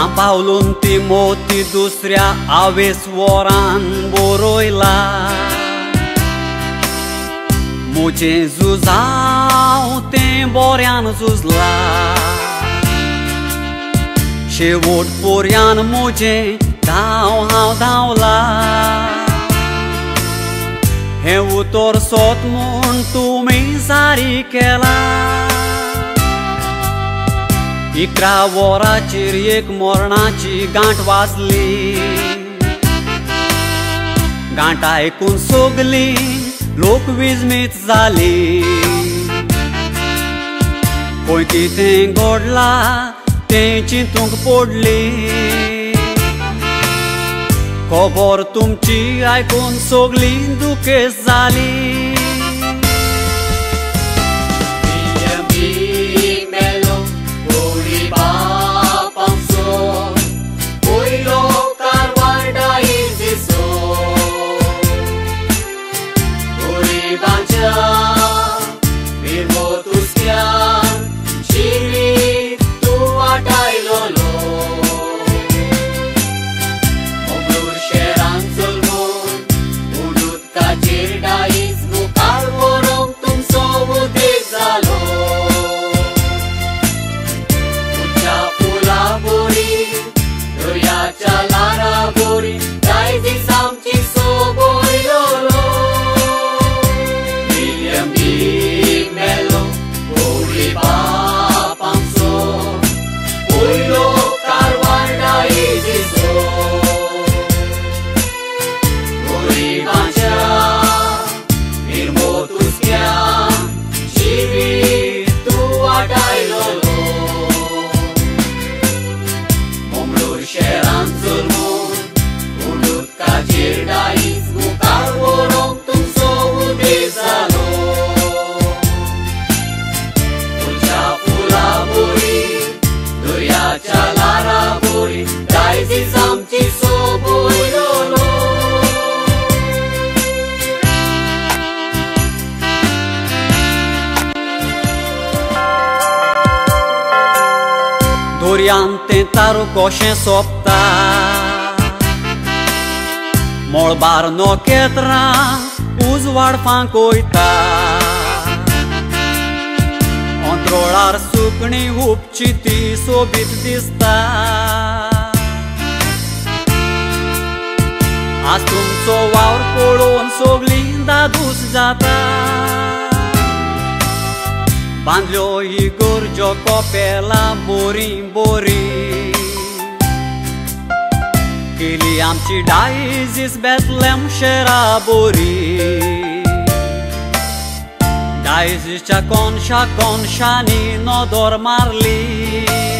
San Paulun Timoti Dustria Aves Woran Boroila. Muce Zuzau Temborean Zuzla Și vod Porian Muce Dau hau dau la. Heutor sot mun tu mi sari kela इकरा वराचेर एक मोरणाची गांठ वाजली. गांठ आयकून सोगली लोक विजमीत जाली कोण कितें घडला तें चिंतूंक पडली खबर तुमची आयकून सोगली दुखेस जाली Dorian tentaram coxen sopta Molbar no ketra Uzwar fankoita Controlar Asum-ți-o aur, polon, s-o glinda duzda ta Bandlio Igor giocò per la Borim Borim Chili am ci dai zis Betlem shera Borim Dai zis chacon, chacon, shani, no dor marlin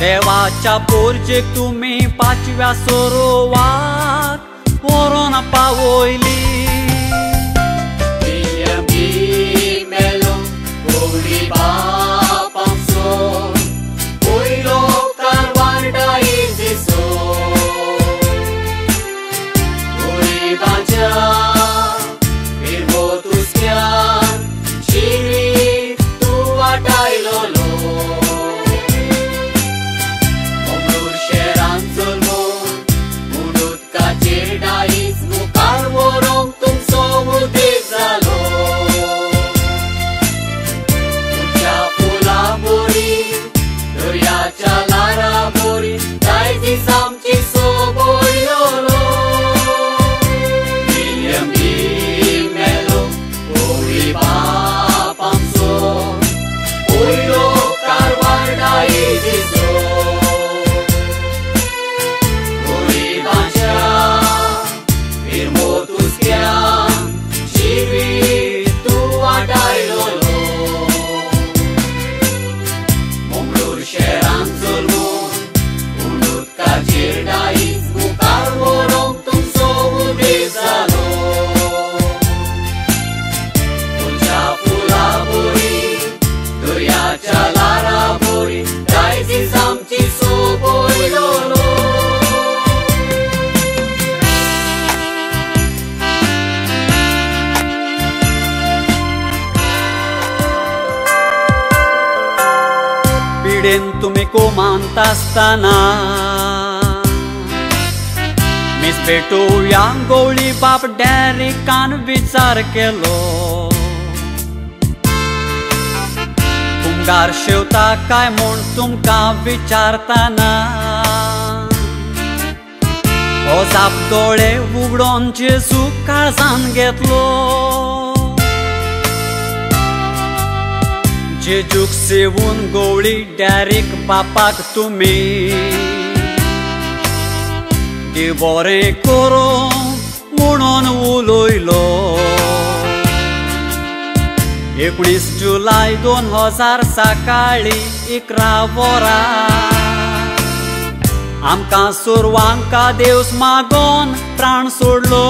देवाच्या पोरजेक तुम्ही पाचव्या सोरोवात वरोन पावयली. मेलो आसतना मीस पेटोवया गवळी बाप डॅरिकान विचार केलो तुमगार शेवता काय म्हूण तुमकां विचारतना हो जाप दोळे उगडोन जेजू काळजान घेतलो जेजूक सेवून गवळी डॅरीक बापाक तुमी देव बरें करो म्हणून उलयलो। एकुणीस जुलय दोन हज़ार सकाळी इकरा वरां। आमकां सुरवांका देवस मागोन प्राण सोडलो।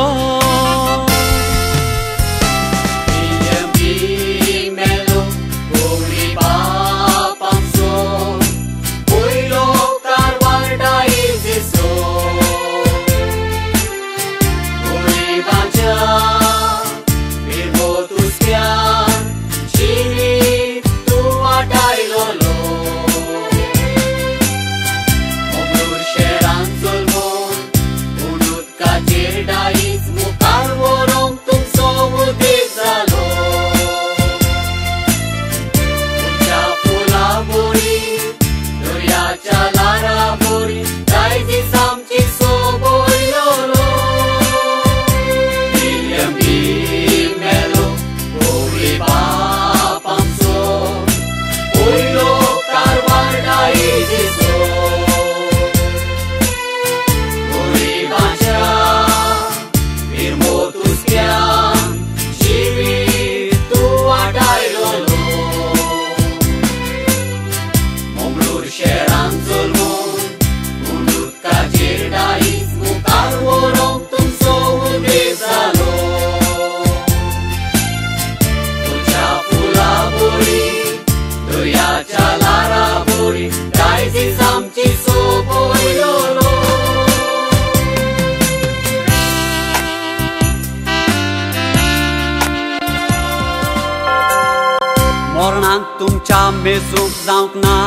तुमच्या मेजूक जावंक ना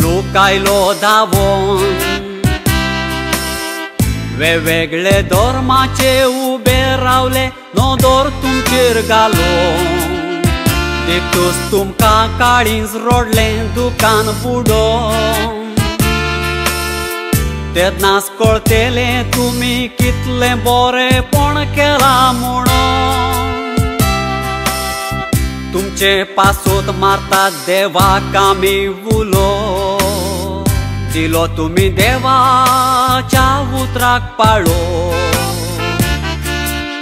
लोक आयलो धांवोन वेगवेगळे धर्माचे उबे रावले नोदोर तुमचेर घालून देखूच तुमकां काळींच रोडलें दुकान बुडोवन तेन्नाच कळटलें तुमी कितलें बरेंपण केलां म्हणून Tum ce pasot marta deva kami vulo Dilo tumi deva cea utrak palo.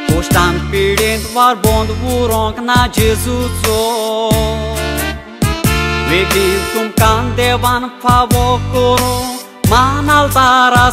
Poștan pirint var bond uronk na Jesuzo, Vegin tum can devan favo coro Man altara